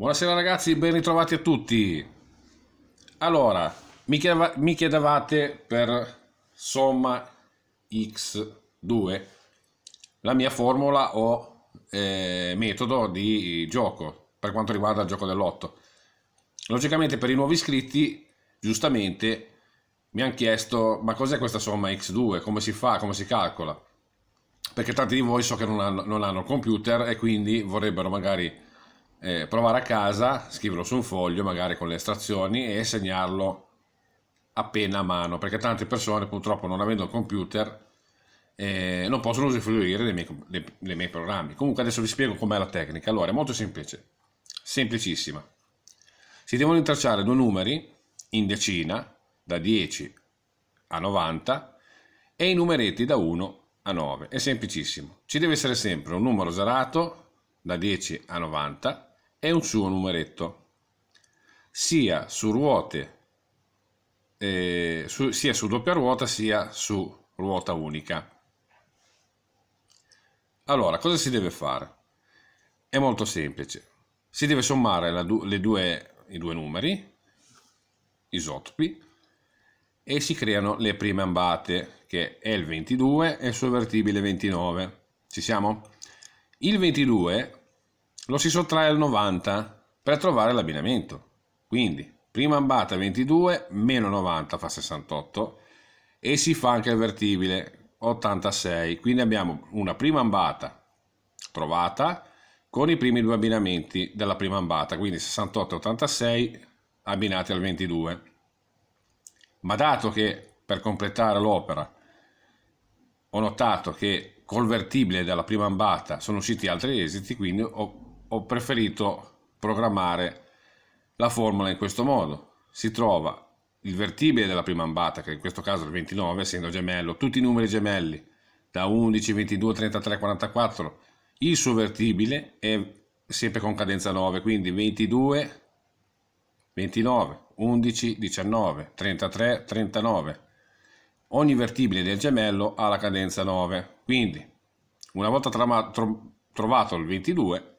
Buonasera ragazzi, ben ritrovati a tutti. Allora, mi, chiedeva, mi chiedevate per somma x2 la mia formula o eh, metodo di gioco per quanto riguarda il gioco dell'otto. Logicamente per i nuovi iscritti, giustamente, mi hanno chiesto ma cos'è questa somma x2, come si fa, come si calcola? Perché tanti di voi so che non hanno, non hanno computer e quindi vorrebbero magari eh, provare a casa, scriverlo su un foglio magari con le estrazioni e segnarlo appena a mano, perché tante persone purtroppo non avendo il computer eh, non possono usufruire dei miei, dei, dei miei programmi. Comunque adesso vi spiego com'è la tecnica. Allora, è molto semplice, semplicissima. Si devono intrecciare due numeri in decina, da 10 a 90, e i numeretti da 1 a 9. È semplicissimo. Ci deve essere sempre un numero zerato da 10 a 90 e un suo numeretto, sia su ruote, eh, su, sia su doppia ruota sia su ruota unica. Allora, cosa si deve fare? È molto semplice. Si deve sommare la, due, i due numeri, isotopi, e si creano le prime ambate, che è il 22 e il suo vertibile 29. Ci siamo? Il 22 lo si sottrae al 90 per trovare l'abbinamento. Quindi, prima ambata 22 meno 90 fa 68 e si fa anche il vertibile 86. Quindi abbiamo una prima ambata trovata con i primi due abbinamenti della prima ambata, quindi 68 e 86 abbinati al 22. Ma dato che per completare l'opera ho notato che col vertibile della prima ambata sono usciti altri esiti, quindi ho ho preferito programmare la formula in questo modo. Si trova il vertibile della prima ambata, che in questo caso è il 29, essendo gemello, tutti i numeri gemelli da 11, 22, 33, 44, il suo vertibile è sempre con cadenza 9, quindi 22, 29, 11, 19, 33, 39. Ogni vertibile del gemello ha la cadenza 9, quindi una volta trovato il 22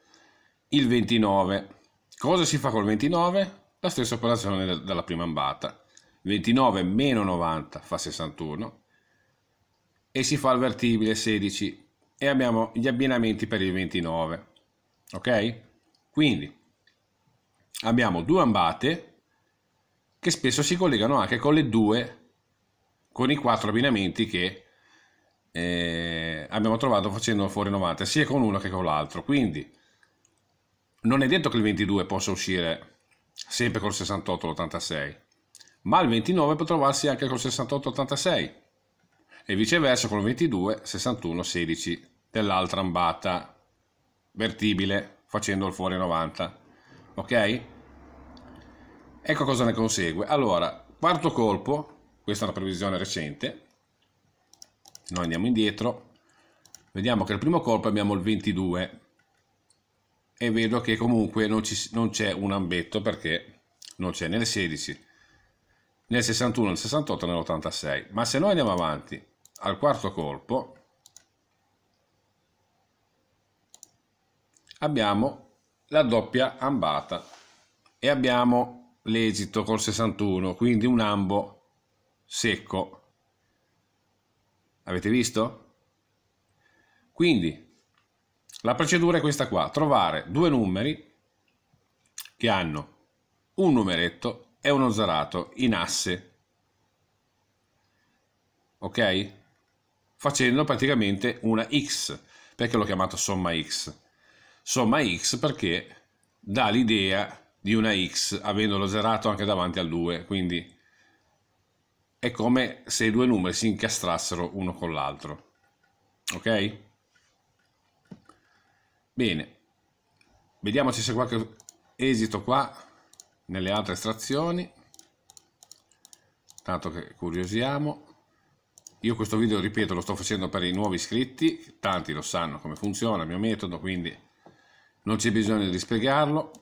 il 29. Cosa si fa col 29? La stessa operazione della prima ambata. 29 meno 90 fa 61 e si fa il vertibile 16 e abbiamo gli abbinamenti per il 29. Ok? Quindi abbiamo due ambate che spesso si collegano anche con le due, con i quattro abbinamenti che eh, abbiamo trovato facendo fuori 90, sia con uno che con l'altro. Quindi non è detto che il 22 possa uscire sempre col 68 86 ma il 29 può trovarsi anche col 68 86 e viceversa con il 22 61 16 dell'altra ambata vertibile facendo il fuori 90 ok? Ecco cosa ne consegue. Allora quarto colpo questa è una previsione recente. Noi andiamo indietro. Vediamo che il primo colpo abbiamo il 22 e vedo che comunque non, c'è un ambetto perché non c'è nel 16, nel 61, nel 68, nell'86. Ma se noi andiamo avanti al quarto colpo, abbiamo la doppia ambata e abbiamo l'esito col 61, quindi un ambo secco. Avete visto? Quindi la procedura è questa qua, trovare due numeri che hanno un numeretto e uno zerato in asse, ok? Facendo praticamente una x, perché l'ho chiamato somma x? Somma x perché dà l'idea di una x avendolo zerato anche davanti al 2, quindi è come se i due numeri si incastrassero uno con l'altro, ok? Bene, vediamo se c'è qualche esito qua nelle altre estrazioni. Tanto che curiosiamo. Io questo video, ripeto, lo sto facendo per i nuovi iscritti, tanti lo sanno come funziona il mio metodo, quindi non c'è bisogno di spiegarlo.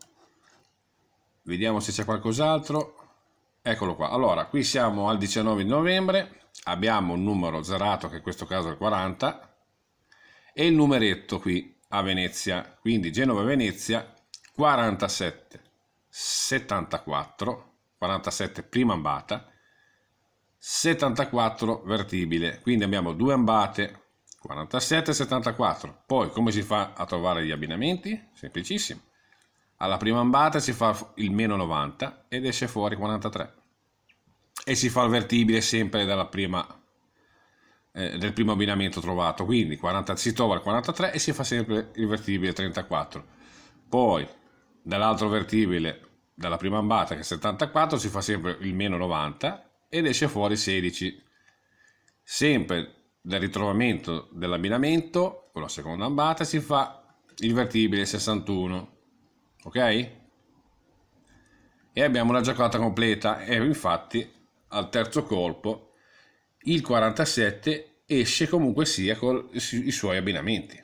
Vediamo se c'è qualcos'altro. Eccolo qua. Allora, qui siamo al 19 novembre, abbiamo un numero zerato che in questo caso è il 40 e il numeretto qui a Venezia, quindi Genova-Venezia 47, 74, 47 prima ambata, 74 vertibile, quindi abbiamo due ambate, 47 74. Poi come si fa a trovare gli abbinamenti? Semplicissimo. Alla prima ambata si fa il meno 90 ed esce fuori 43. E si fa il vertibile sempre dalla prima, eh, del primo abbinamento trovato. Quindi 40, si trova il 43 e si fa sempre il vertibile 34. Poi dall'altro vertibile dalla prima ambata che è 74 si fa sempre il meno 90 ed esce fuori 16. Sempre del ritrovamento dell'abbinamento con la seconda ambata si fa il vertibile 61 ok e abbiamo la giocata completa e infatti al terzo colpo il 47 esce comunque sia con i suoi abbinamenti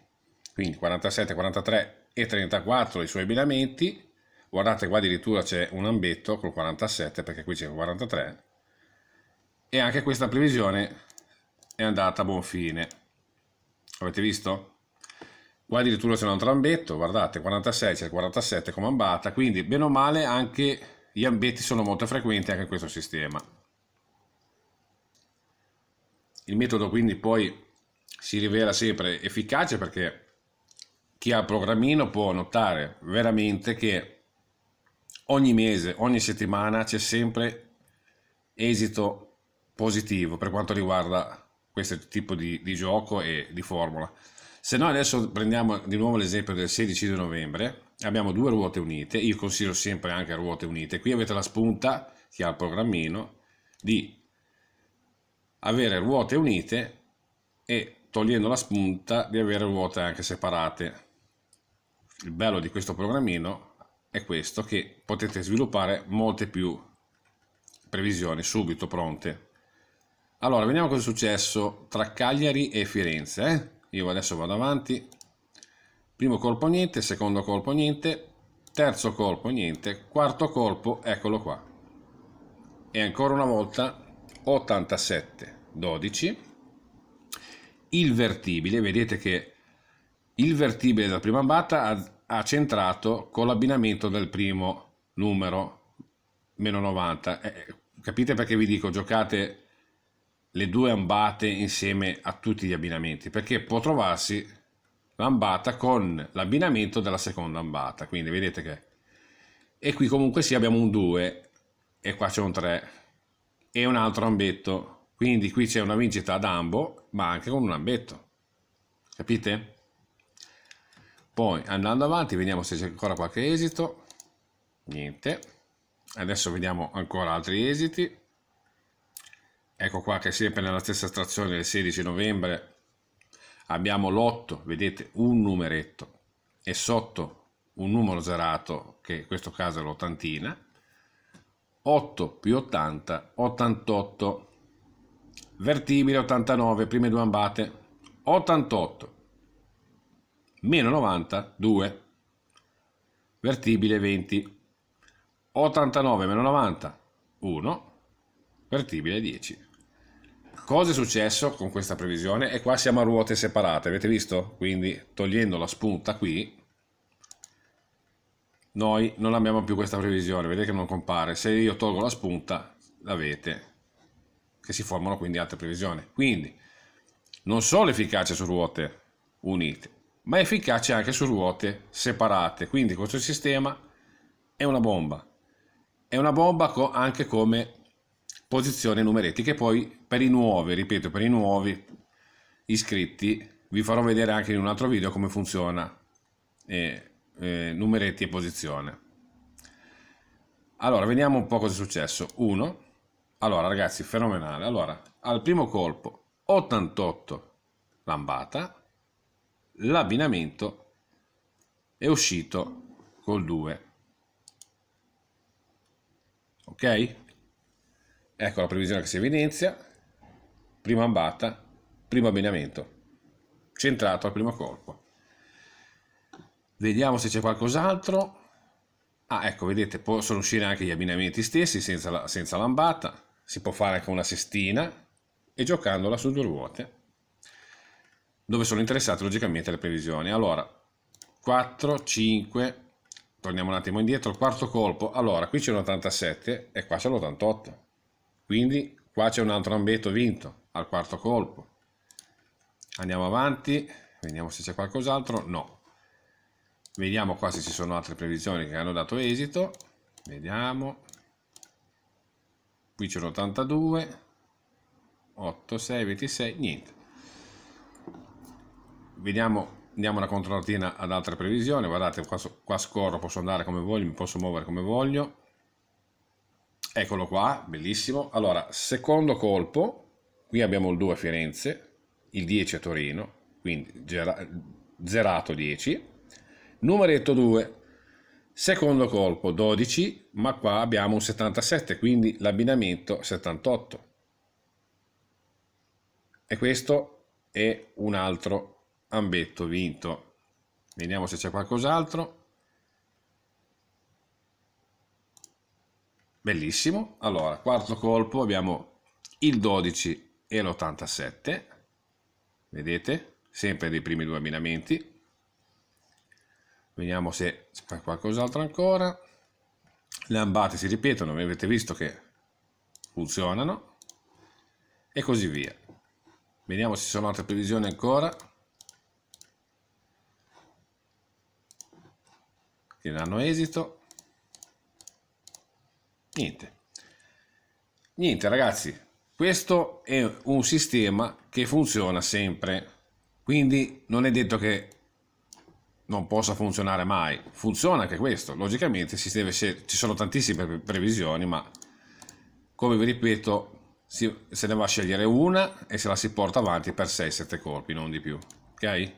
quindi 47 43 e 34 i suoi abbinamenti guardate qua addirittura c'è un ambetto col 47 perché qui c'è il 43 e anche questa previsione è andata a buon fine. Avete visto? Qua addirittura c'è un altro ambetto, guardate, 46 c'è il 47 come ambata, quindi bene o male anche gli ambetti sono molto frequenti anche in questo sistema. Il metodo quindi poi si rivela sempre efficace perché chi ha il programmino può notare veramente che ogni mese, ogni settimana c'è sempre esito positivo per quanto riguarda questo tipo di, di gioco e di formula. Se noi adesso prendiamo di nuovo l'esempio del 16 di novembre, abbiamo due ruote unite, io consiglio sempre anche ruote unite, qui avete la spunta che ha il programmino di avere ruote unite e togliendo la spunta di avere ruote anche separate. Il bello di questo programmino è questo che potete sviluppare molte più previsioni subito pronte allora, vediamo cosa è successo tra Cagliari e Firenze. Eh? Io adesso vado avanti. Primo colpo niente, secondo colpo niente, terzo colpo niente, quarto colpo, eccolo qua. E ancora una volta 87, 12. Il vertibile, vedete che il vertibile della prima batta ha, ha centrato con l'abbinamento del primo numero, meno 90. Eh, capite perché vi dico, giocate le due ambate insieme a tutti gli abbinamenti perché può trovarsi l'ambata con l'abbinamento della seconda ambata quindi vedete che e qui comunque sì abbiamo un 2 e qua c'è un 3 e un altro ambetto quindi qui c'è una vincita ad ambo ma anche con un ambetto. Capite? poi andando avanti vediamo se c'è ancora qualche esito. Niente. Adesso vediamo ancora altri esiti. Ecco qua che sempre nella stessa estrazione del 16 novembre abbiamo l'8 vedete un numeretto. E sotto un numero zerato che in questo caso è l'ottantina. 8 più 80 88 vertibile 89 prime due ambate. 88 meno 90 2 vertibile 20 89 meno 90 1 vertibile 10 Cosa è successo con questa previsione? E qua siamo a ruote separate, avete visto? Quindi togliendo la spunta qui, noi non abbiamo più questa previsione, vedete che non compare. Se io tolgo la spunta, l'avete, che si formano quindi altre previsioni. Quindi, non solo efficace su ruote unite, ma efficace anche su ruote separate. Quindi questo sistema è una bomba. È una bomba anche come posizione numeretti che poi per i nuovi, ripeto, per i nuovi iscritti vi farò vedere anche in un altro video come funziona eh, eh, numeretti e posizione. Allora, vediamo un po' cosa è successo. 1. Allora, ragazzi, fenomenale. Allora, al primo colpo 88 lambata, l'abbinamento è uscito col 2. Ok? Ecco la previsione che si evidenzia, prima ambata, primo abbinamento, centrato al primo colpo. Vediamo se c'è qualcos'altro. Ah, ecco, vedete, possono uscire anche gli abbinamenti stessi senza, la, senza l'ambata. Si può fare anche una sestina e giocandola su due ruote, dove sono interessate logicamente le previsioni. Allora, 4, 5, torniamo un attimo indietro, il quarto colpo, allora qui c'è un 87 e qua c'è l'88, quindi qua c'è un altro ambetto vinto al quarto colpo. Andiamo avanti, vediamo se c'è qualcos'altro, no. Vediamo qua se ci sono altre previsioni che hanno dato esito, vediamo. Qui c'è un 82, 8, 6, 26, niente. Vediamo andiamo una controlatina ad altre previsioni guardate qua, qua scorro posso andare come voglio mi posso muovere come voglio. Eccolo qua bellissimo. Allora secondo colpo qui abbiamo il 2 a Firenze il 10 a Torino quindi zerato 10 numeretto 2 secondo colpo 12 ma qua abbiamo un 77 quindi l'abbinamento 78 e questo è un altro ambetto vinto. Vediamo se c'è qualcos'altro. Bellissimo. Allora quarto colpo abbiamo il 12 e l'87 vedete? Sempre dei primi due abbinamenti vediamo se c'è qualcos'altro ancora. Le ambate si ripetono avete visto che funzionano. E così via. Vediamo se ci sono altre previsioni ancora. Che danno esito. Niente. Niente ragazzi. Questo è un sistema che funziona sempre. Quindi non è detto che non possa funzionare mai. Funziona anche questo logicamente deve ci sono tantissime previsioni ma come vi ripeto si, se ne va a scegliere una e se la si porta avanti per 6-7 colpi non di più. Ok?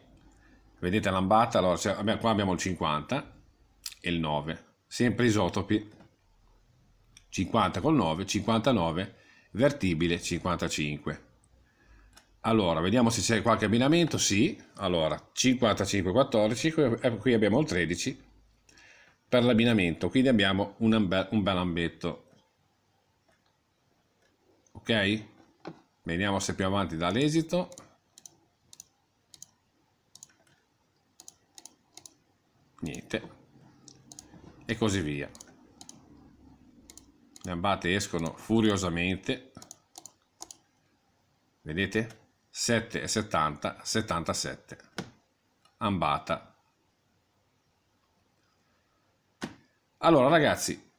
Vedete l'ambata? Allora cioè, qua abbiamo il 50 e il 9, sempre isotopi. 50 col 9, 59, vertibile 55. Allora, vediamo se c'è qualche abbinamento, sì, allora 55, 14, qui abbiamo il 13 per l'abbinamento, quindi abbiamo un, bel, un bel ambetto. Ok? Vediamo se più avanti dà l'esito. Niente e così via. Le ambate escono furiosamente, vedete? 7 e 70, 77. Ambata. Allora ragazzi,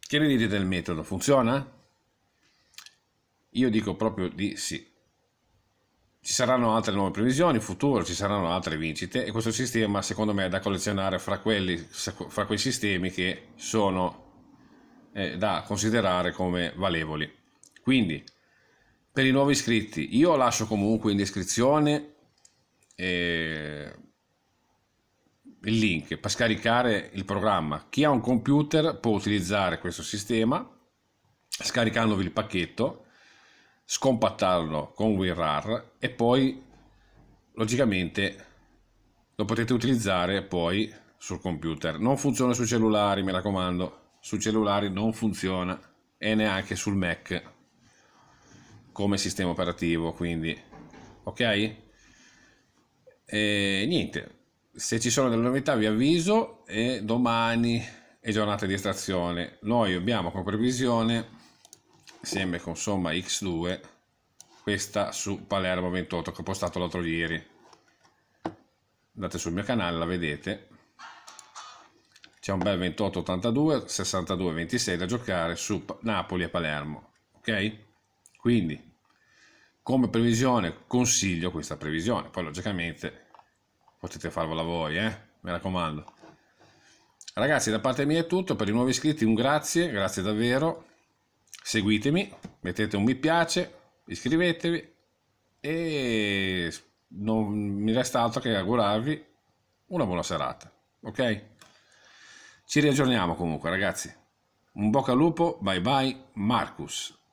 che ne dite del metodo? Funziona? Io dico proprio di sì. Ci saranno altre nuove previsioni in futuro, ci saranno altre vincite e questo sistema secondo me è da collezionare fra, quelli, fra quei sistemi che sono eh, da considerare come valevoli. Quindi per i nuovi iscritti io lascio comunque in descrizione eh, il link per scaricare il programma. Chi ha un computer può utilizzare questo sistema scaricandovi il pacchetto scompattarlo con WinRAR e poi logicamente lo potete utilizzare poi sul computer. Non funziona sui cellulari, mi raccomando, sui cellulari non funziona e neanche sul Mac come sistema operativo, quindi ok? E niente, se ci sono delle novità vi avviso e domani è giornata di estrazione. Noi abbiamo come previsione insieme con somma x2 questa su Palermo 28 che ho postato l'altro ieri andate sul mio canale la vedete c'è un bel 28 82 62 26 da giocare su Napoli e Palermo ok quindi come previsione consiglio questa previsione poi logicamente potete farvela voi eh? mi raccomando ragazzi da parte mia è tutto per i nuovi iscritti un grazie grazie davvero seguitemi, mettete un mi piace, iscrivetevi e non mi resta altro che augurarvi una buona serata, ok? Ci riaggiorniamo comunque ragazzi. Un bocca al lupo, bye bye Marcus.